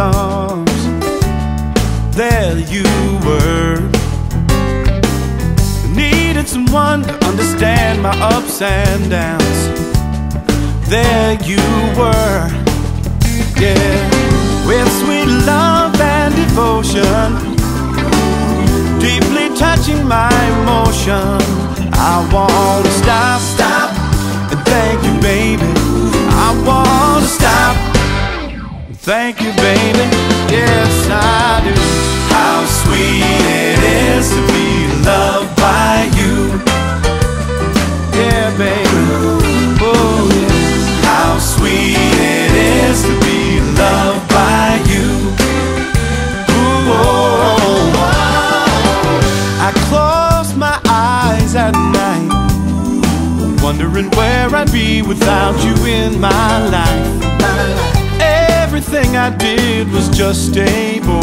arms. There you were. Needed someone to understand my ups and downs. There you were. Yeah. With sweet love and devotion. Deeply touching my emotion. I wanna stop, stop, and thank you, baby. I wanna stop. Thank you, baby. Yes, I do. How sweet it is to be loved by you. Yeah, baby. Oh, yeah. How sweet it is to be loved by you. Ooh, oh, oh. oh. I close my eyes at night, wondering where I'd be without you in my life. Everything I did was just a bore.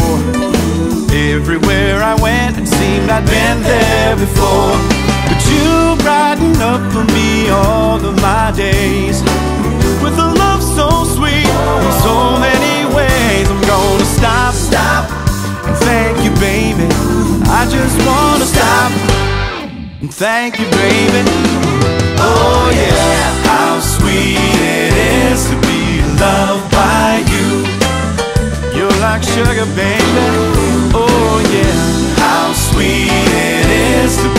Everywhere I went, it seemed I'd been there before. But you brighten up for me all of my days with a love so sweet in so many ways. I'm gonna stop, stop, and thank you, baby. I just wanna stop and thank you, baby. Oh yeah, how sweet it is to be loved by you. You're like sugar, baby. Oh yeah, how sweet it is to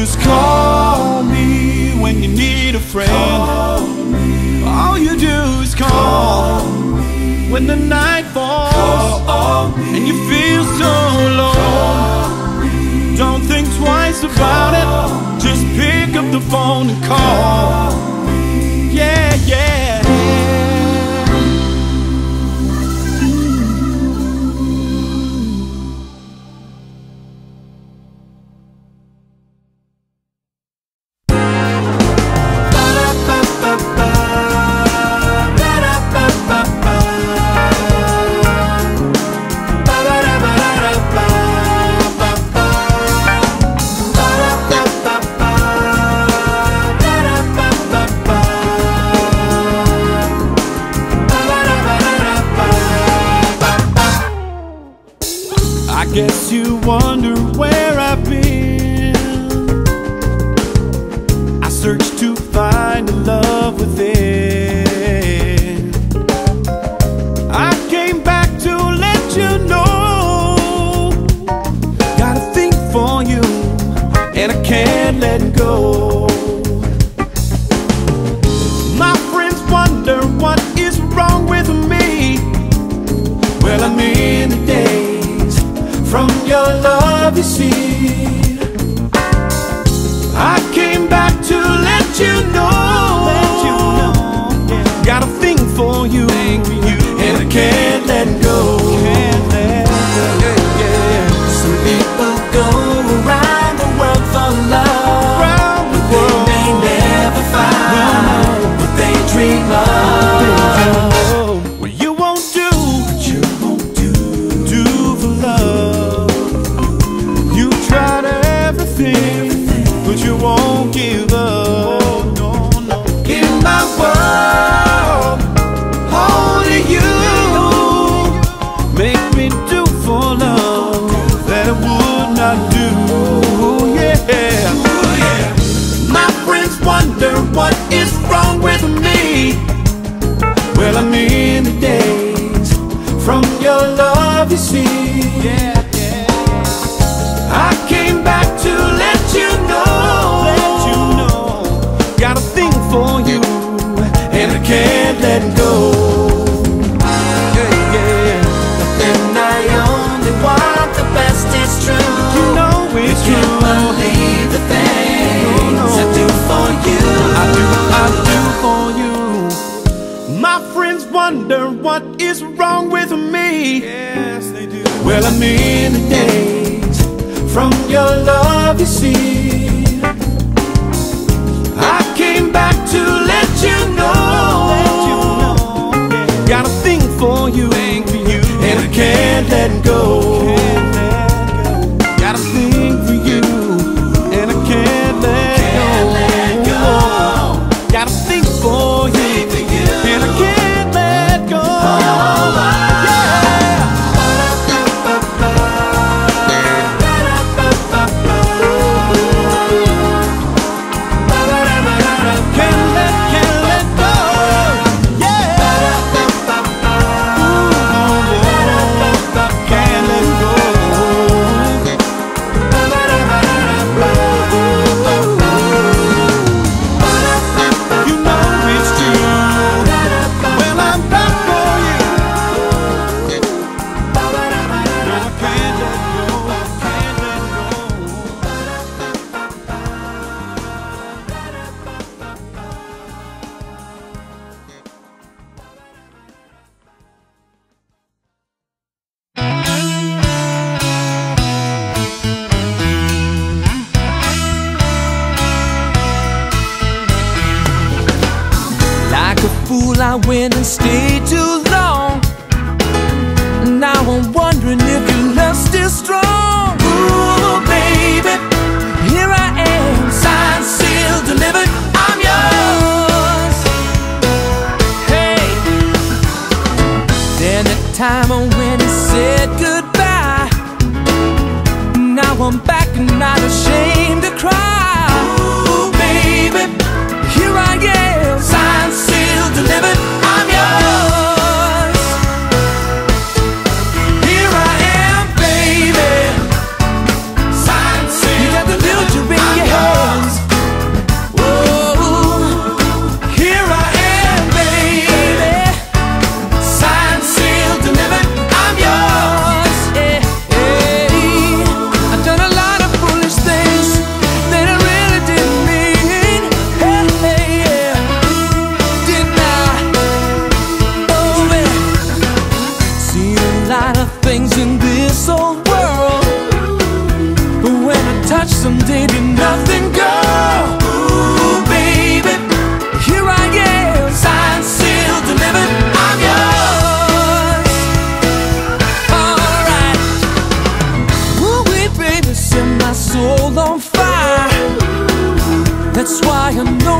Just call me when you need a friend. All you do is call, call when the night falls and you feel so alone. Don't think twice about it. Just pick up the phone and call. can't let go. My friends wonder what is wrong with me. Well, I'm in the daze from your love, you see. It's wrong. what is wrong with me. Yes, they do. Well, I'm in the daze from your love, you see. I came back to let you know. Got a thing for you, and I can't let go. time when he said goodbye. Now I'm back and not ashamed to cry. Ooh, baby, here I am, signed, sealed, delivered. That's why I know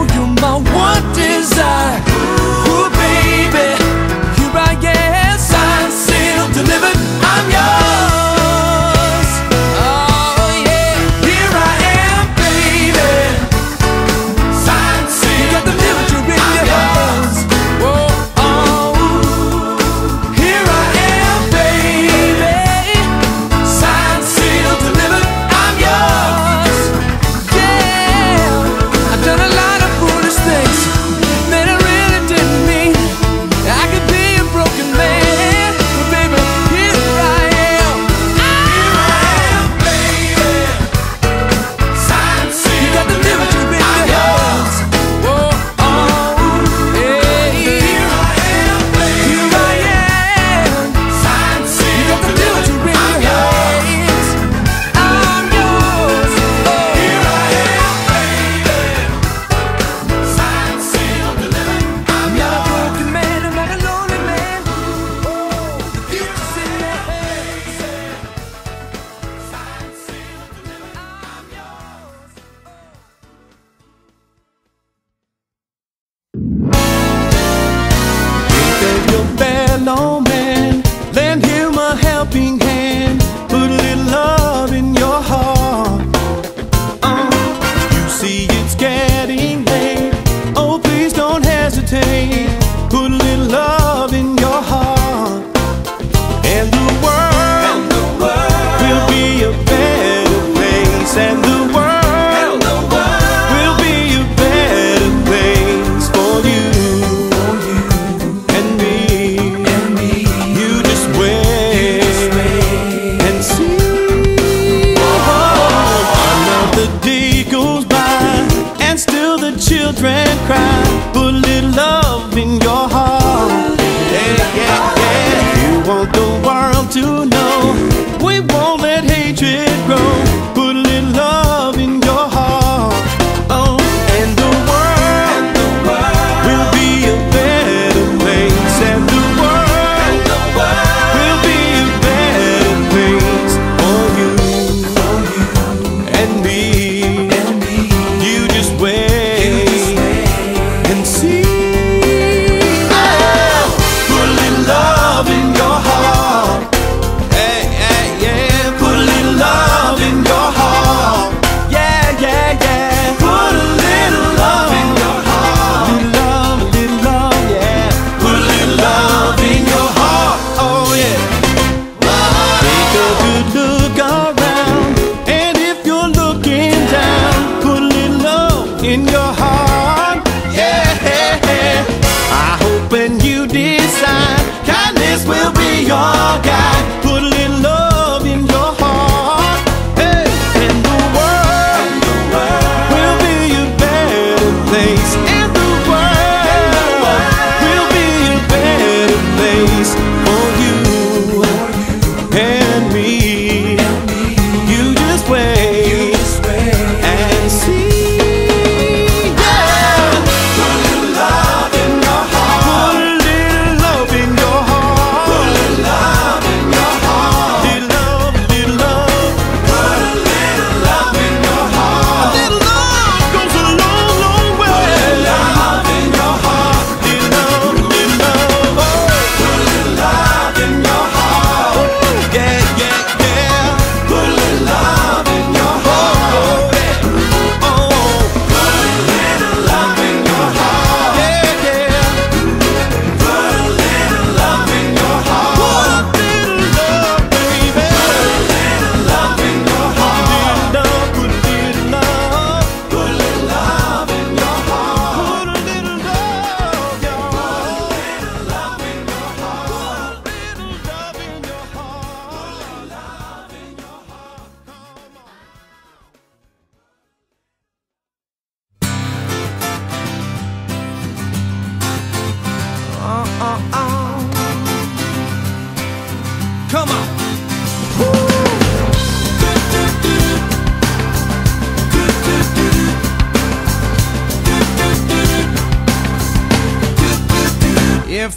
face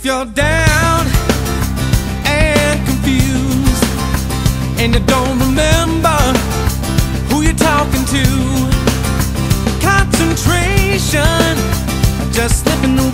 You're down and confused and you don't remember who you're talking to, concentration just slipping away.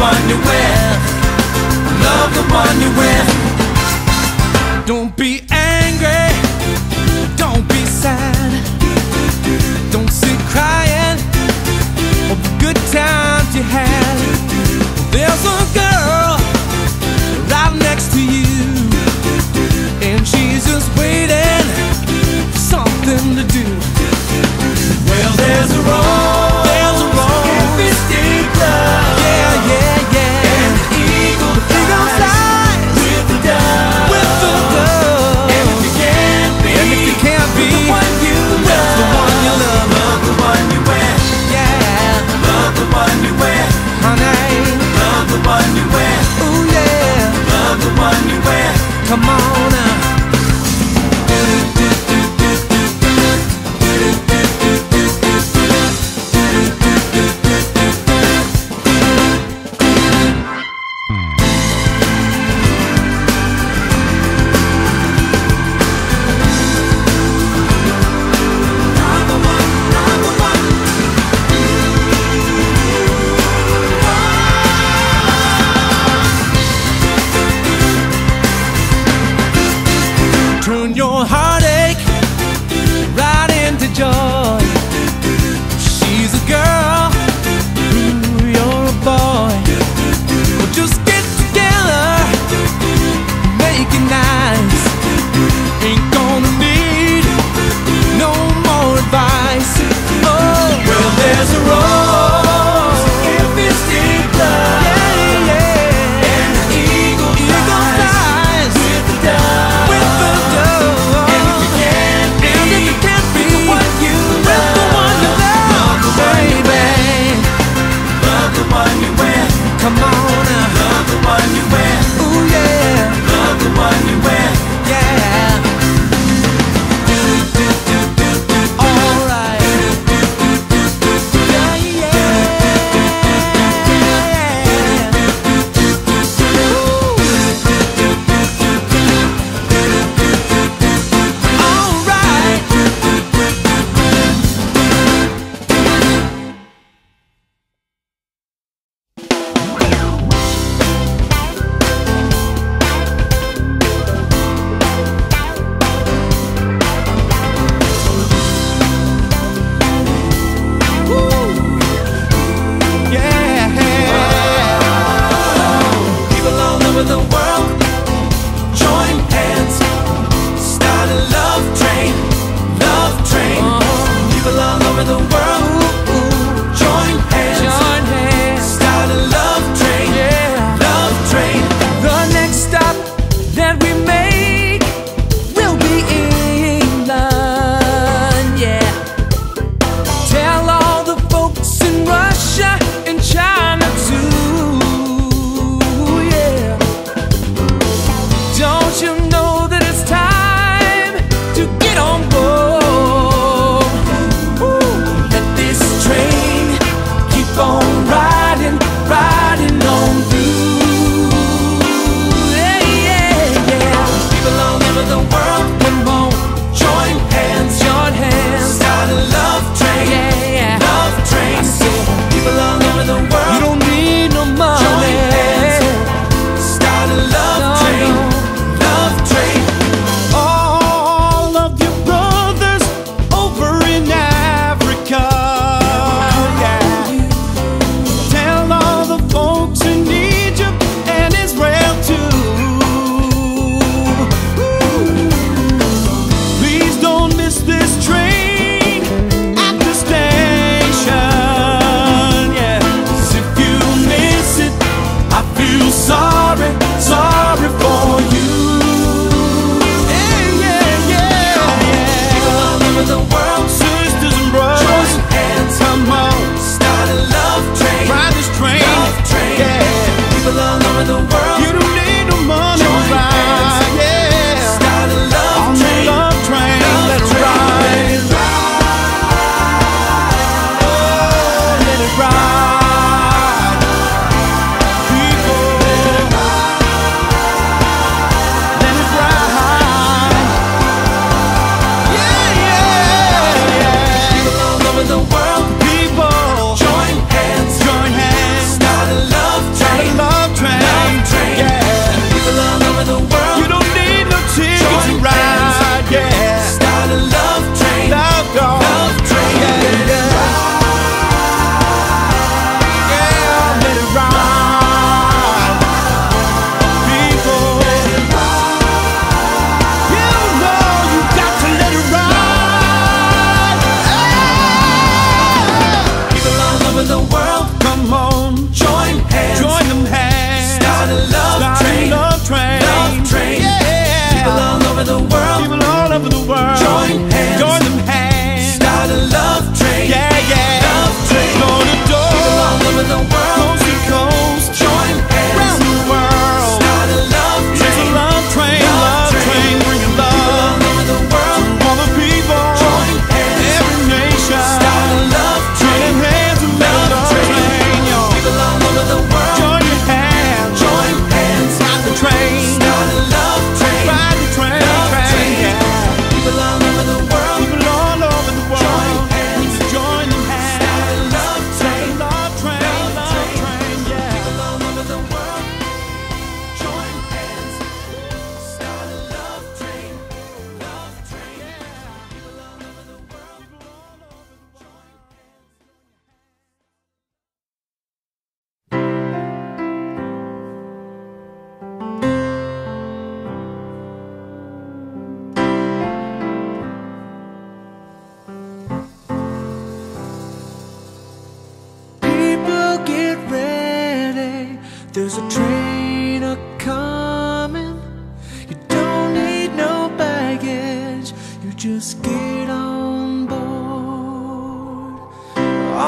One you're with. Love the one you're with. Don't be angry. Don't be sad. Don't sit crying over the good times you had. There's a girl right next to you, and she's just waiting for something to do. Well, there's a rose.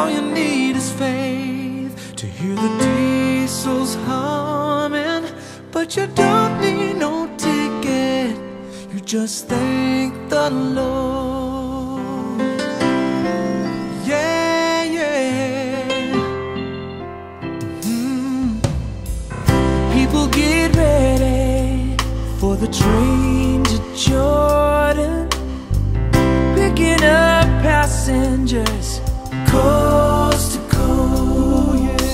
All you need is faith to hear the diesels humming. But you don't need no ticket. You just thank the Lord. Yeah, yeah. Mm. People get ready for the train to Jordan, picking up passengers coast to coast.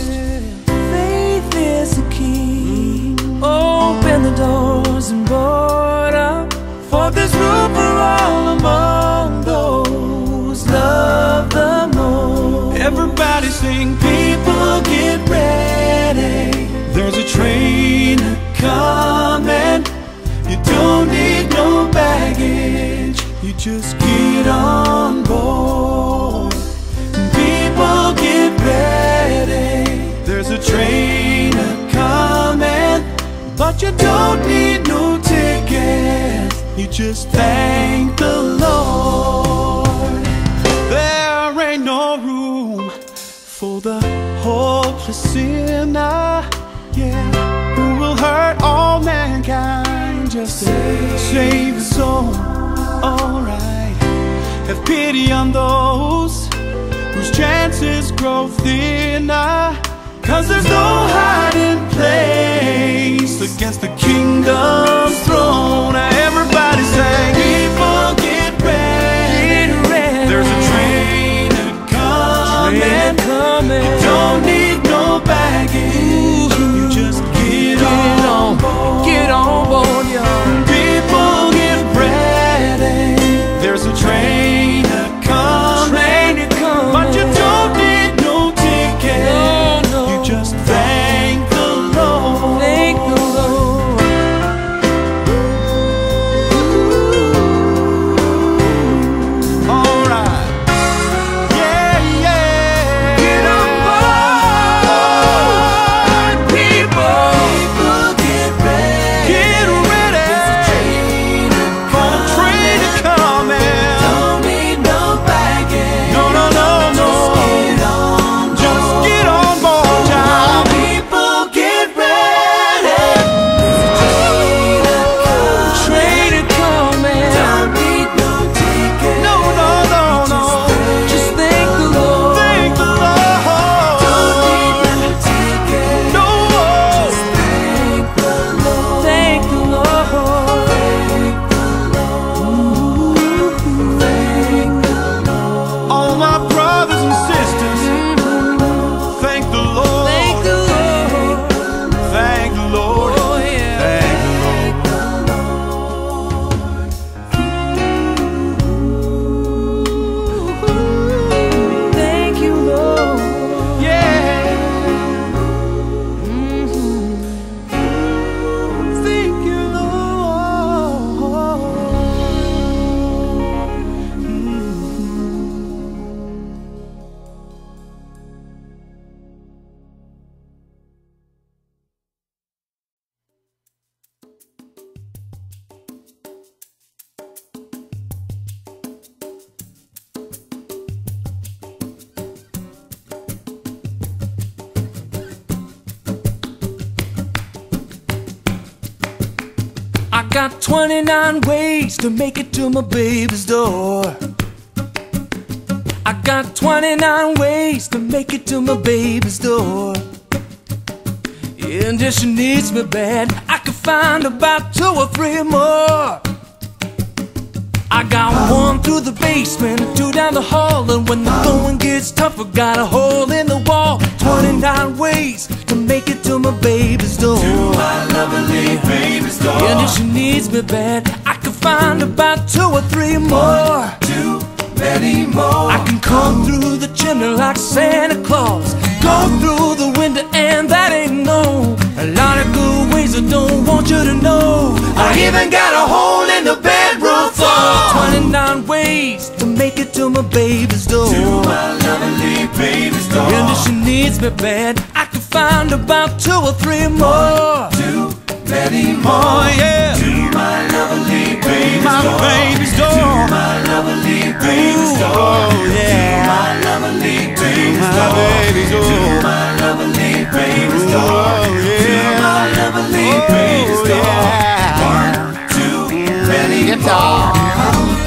Faith is the key. Open the doors and board up, for there's room for all among those love the most. Everybody sing, People get ready. there's a train coming. You don't need no baggage. You just get on but you don't need no ticket. You just thank the Lord. There ain't no room for the hopeless sinner, yeah, who will hurt all mankind just to save his soul. Alright, have pity on those whose chances grow thinner. Cause there's no hiding place against the kingdom's throne. Now Everybody say, People get ready. Get ready. there's a train coming. Train coming. You don't need got 29 ways to make it to my baby's door. I got 29 ways to make it to my baby's door. And if she needs me bad, I could find about two or three more. I got one through the basement, two down the hall, and when the going gets tough, I got a hole in the wall. 29 ways make it to my baby's door. To My lovely baby's door. And if she needs me bad, I can find about two or three more. Too many more. I can come through the chimney like Santa Claus. Go through the window, and that ain't no. A lot of good ways I don't want you to know. I even got a hole in the bedroom floor. 29 ways to make it to my baby's door. To my lovely baby's door. And if she needs me bad, find about two or three more. Too many more, oh, yeah. To my lovely baby's My door. baby's door. To my lovely baby's Ooh, door. oh, yeah. To my lovely baby's my door. baby's door. To my lovely baby's Ooh, door. oh, yeah. To my lovely Oh, baby's door. yeah. One, too many Guitar. Ooh,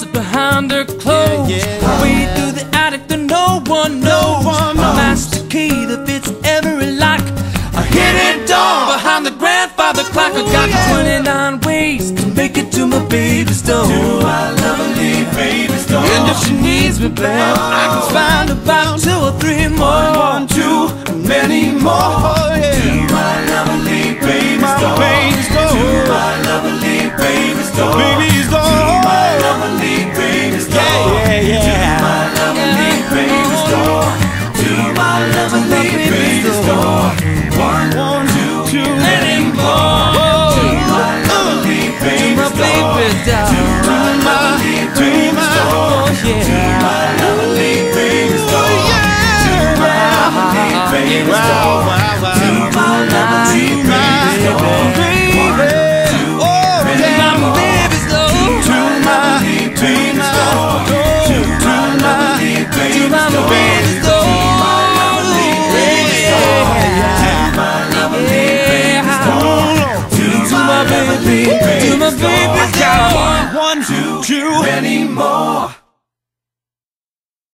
closet behind her clothes. Yeah, yeah. Wade through the attic that no one knows. one A knows. master key that fits every lock. A hidden door behind the grandfather clock. I got 29 ways to make it to my baby's door. To my lovely baby's door. And if she needs me back, oh. I can find about two or three more. One, too many more, oh, yeah. To my lovely baby's My door. baby's door. To my lovely baby's door. door. One, One two, two, let him blow. To my lovely baby store. To my lovely baby store. To my lovely baby store. To my lovely.